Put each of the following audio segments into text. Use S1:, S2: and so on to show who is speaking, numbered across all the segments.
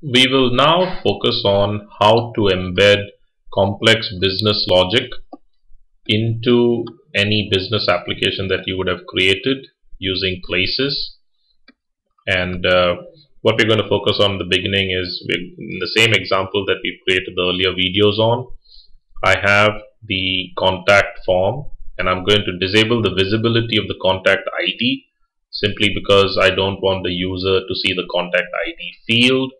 S1: We will now focus on how to embed complex business logic into any business application that you would have created using ClaySys. And uh, what we're going to focus on in the beginning is in the same example that we created the earlier videos on. I have the contact form and I'm going to disable the visibility of the contact ID simply because I don't want the user to see the contact ID field.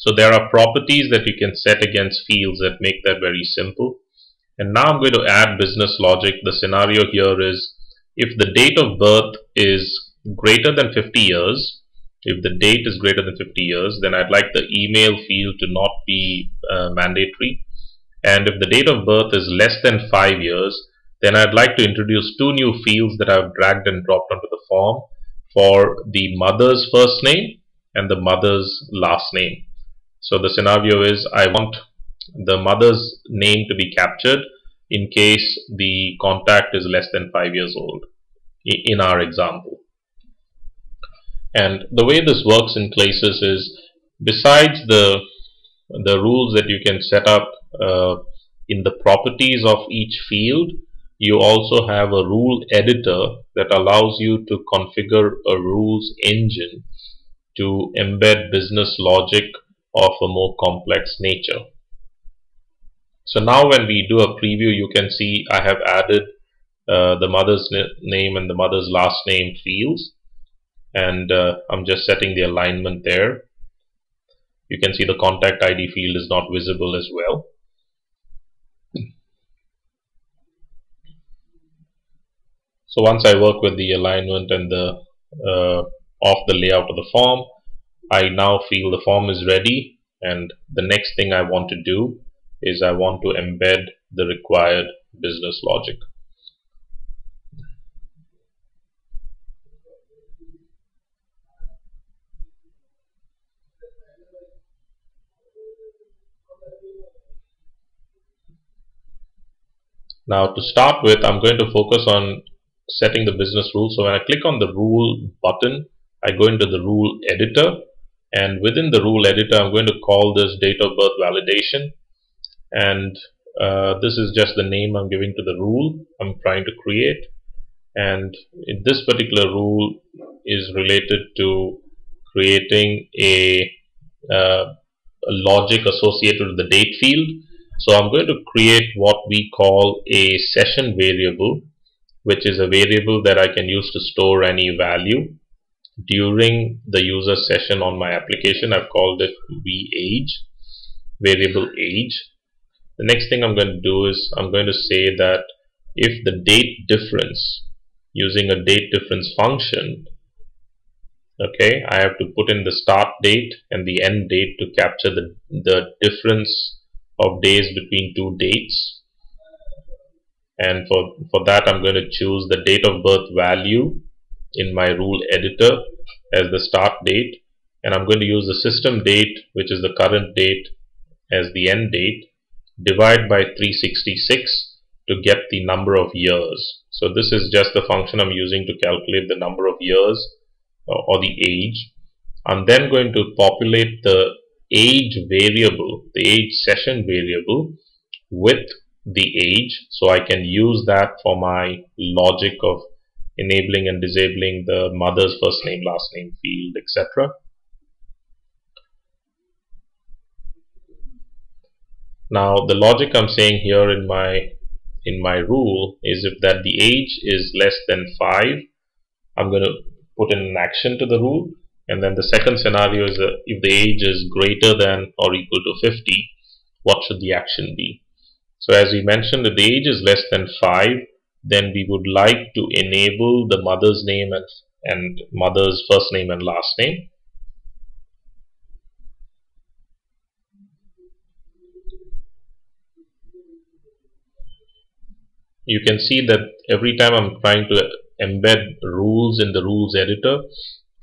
S1: So there are properties that you can set against fields that make that very simple. And now I'm going to add business logic. The scenario here is if the date of birth is greater than 50 years, if the date is greater than 50 years, then I'd like the email field to not be uh, mandatory. And if the date of birth is less than 5 years, then I'd like to introduce two new fields that I've dragged and dropped onto the form for the mother's first name and the mother's last name. So the scenario is I want the mother's name to be captured in case the contact is less than 5 years old in our example. And the way this works in ClaySys is besides the the rules that you can set up uh, in the properties of each field you also have a rule editor that allows you to configure a rules engine to embed business logic of a more complex nature. So now when we do a preview you can see I have added uh, the mother's name and the mother's last name fields and uh, I'm just setting the alignment there. You can see the contact ID field is not visible as well. So once I work with the alignment and the uh, of the layout of the form, I now feel the form is ready and the next thing I want to do is I want to embed the required business logic. Now to start with, I'm going to focus on setting the business rule. So when I click on the rule button, I go into the rule editor and within the rule editor, I'm going to call this date of birth validation. And uh, this is just the name I'm giving to the rule I'm trying to create. And this particular rule is related to creating a, uh, a logic associated with the date field. So I'm going to create what we call a session variable which is a variable that I can use to store any value during the user session on my application. I've called it vAge, variable age. The next thing I'm going to do is I'm going to say that if the date difference using a date difference function okay I have to put in the start date and the end date to capture the, the difference of days between two dates and for for that I'm going to choose the date of birth value in my rule editor as the start date and I'm going to use the system date which is the current date as the end date divide by 366 to get the number of years. So this is just the function I'm using to calculate the number of years uh, or the age. I'm then going to populate the age variable the age session variable with the age. So I can use that for my logic of enabling and disabling the mother's first name last name field etc now the logic I'm saying here in my in my rule is if that the age is less than 5 I'm going to put in an action to the rule. And then the second scenario is uh, if the age is greater than or equal to 50 what should the action be? So as we mentioned, if the age is less than 5, then we would like to enable the mother's name and, and mother's first name and last name. You can see that every time I'm trying to embed rules in the rules editor,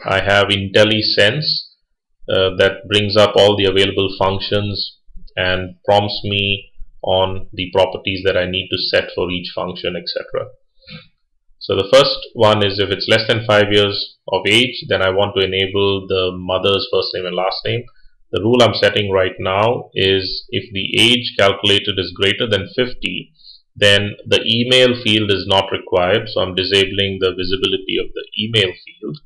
S1: I have IntelliSense uh, that brings up all the available functions and prompts me on the properties that I need to set for each function etc. So the first one is if it's less than 5 years of age then I want to enable the mother's first name and last name. the rule I'm setting right now is if the age calculated is greater than 50 then the email field is not required so I'm disabling the visibility of the email field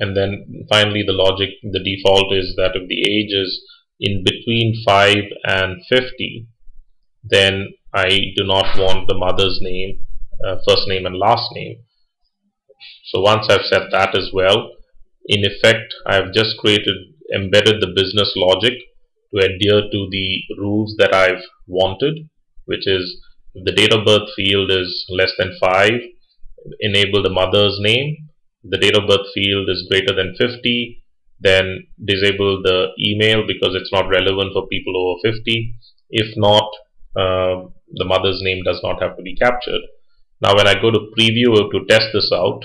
S1: and then finally the logic the default is that if the age is in between 5 and 50 then I do not want the mother's name uh, first name and last name. So once I've set that as well in effect I've just created embedded the business logic to adhere to the rules that I've wanted which is if the date of birth field is less than 5 enable the mother's name the date of birth field is greater than 50 then disable the email because it's not relevant for people over 50 if not uh, the mother's name does not have to be captured. Now when I go to preview to test this out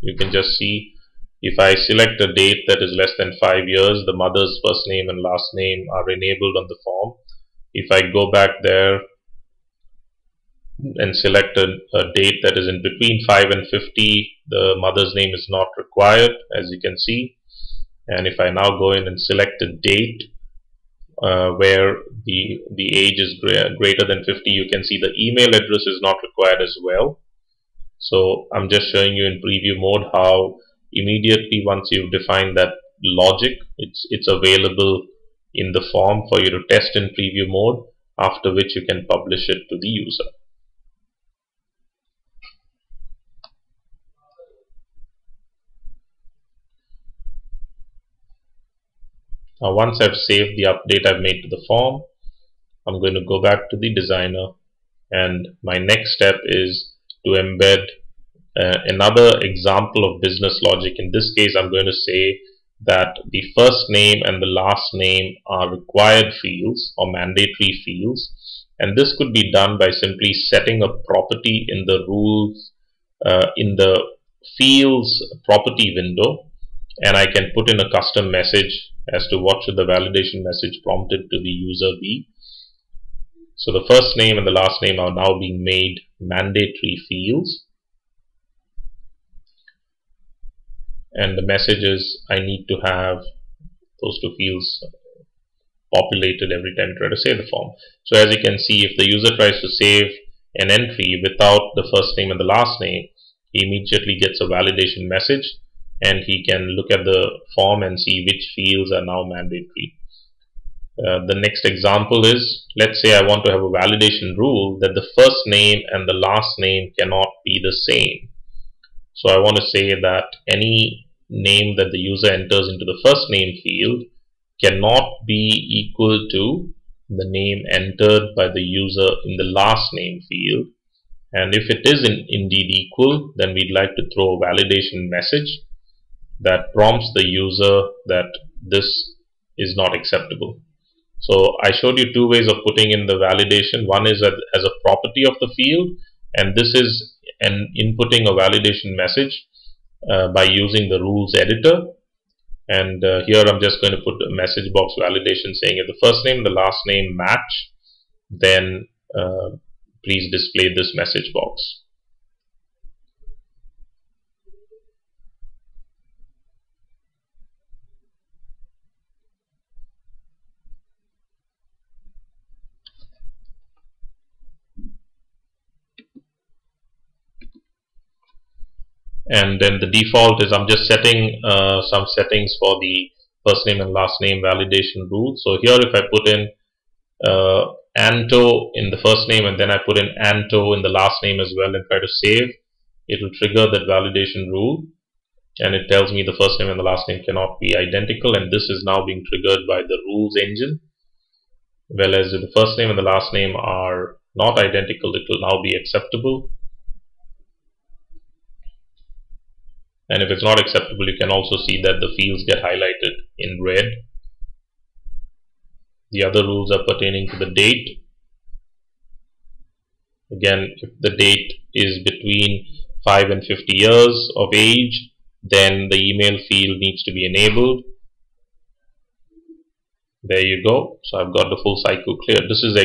S1: you can just see if I select a date that is less than 5 years the mother's first name and last name are enabled on the form. If I go back there and select a, a, date that is in between 5 and 50 the mother's name is not required as you can see. And if I now go in and select a date uh, where the the age is greater than 50 you can see the email address is not required as well. So I'm just showing you in preview mode how immediately once you've defined that logic it's it's available in the form for you to test in preview mode after which you can publish it to the user Now once I've saved the update I've made to the form, I'm going to go back to the designer and my next step is to embed uh, another example of business logic. In this case, I'm going to say that the first name and the last name are required fields or mandatory fields. And this could be done by simply setting a property in the rules uh, in the fields property window and I can put in a custom message as to what should the validation message prompted to the user be. So the first name and the last name are now being made mandatory fields. And the message is I need to have those two fields populated every time I try to save the form. So as you can see, if the user tries to save an entry without the first name and the last name, he immediately gets a validation message and he can look at the form and see which fields are now mandatory. Uh, the next example is let's say I want to have a validation rule that the first name and the last name cannot be the same. So I want to say that any name that the user enters into the first name field cannot be equal to the name entered by the user in the last name field and if it is in, indeed equal then we'd like to throw a validation message that prompts the user that this is not acceptable. So I showed you two ways of putting in the validation. One is as a property of the field and this is an inputting a validation message uh, by using the rules editor and uh, here I'm just going to put a message box validation saying if the first name and the last name match then uh, please display this message box. And then the default is I'm just setting uh, some settings for the first name and last name validation rule. So here if I put in uh, Anto in the first name and then I put in Anto in the last name as well and try to save it will trigger that validation rule. And it tells me the first name and the last name cannot be identical and this is now being triggered by the rules engine. Well as if the first name and the last name are not identical it will now be acceptable and if it's not acceptable you can also see that the fields get highlighted in red. The other rules are pertaining to the date. Again if the date is between 5 and 50 years of age then the email field needs to be enabled. There you go. So I've got the full cycle cleared this is